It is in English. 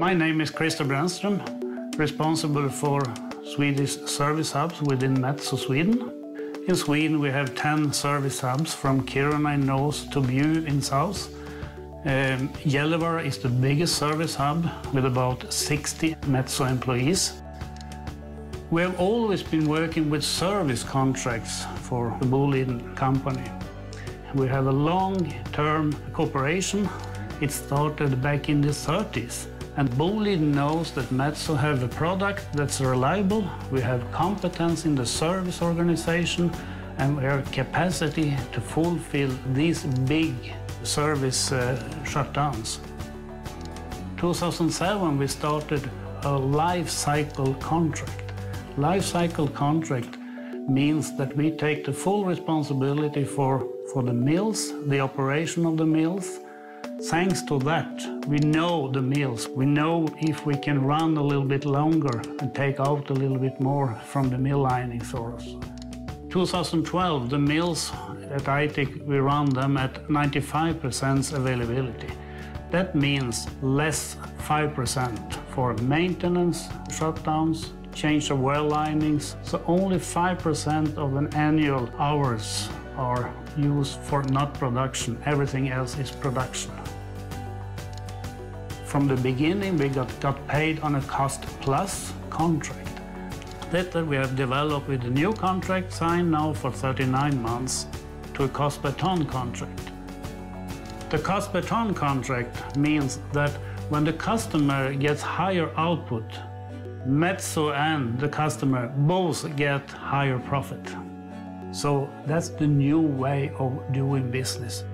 My name is Christer Brännström, responsible for Swedish service hubs within Metso Sweden. In Sweden, we have 10 service hubs from Kiruna in north to Bjuv in south. Um, Gällivare is the biggest service hub with about 60 Metso employees. We have always been working with service contracts for the Boliden company. We have a long-term cooperation. It started back in the 30s. And Boliden knows that Metso have a product that's reliable, we have competence in the service organization, and we have capacity to fulfill these big service uh, shutdowns. 2007 we started a life cycle contract. Life cycle contract means that we take the full responsibility for, for the mills, the operation of the mills. Thanks to that, we know the mills. We know if we can run a little bit longer and take out a little bit more from the mill lining source. 2012, the mills at Aitik, we run them at 95% availability. That means less 5% for maintenance, shutdowns, change of well linings. So only 5% of an annual hours are used for not production. Everything else is production. From the beginning, we got, got paid on a cost plus contract. That we have developed with a new contract signed now for 39 months to a cost per ton contract. The cost per ton contract means that when the customer gets higher output, Metso and the customer both get higher profit. So that's the new way of doing business.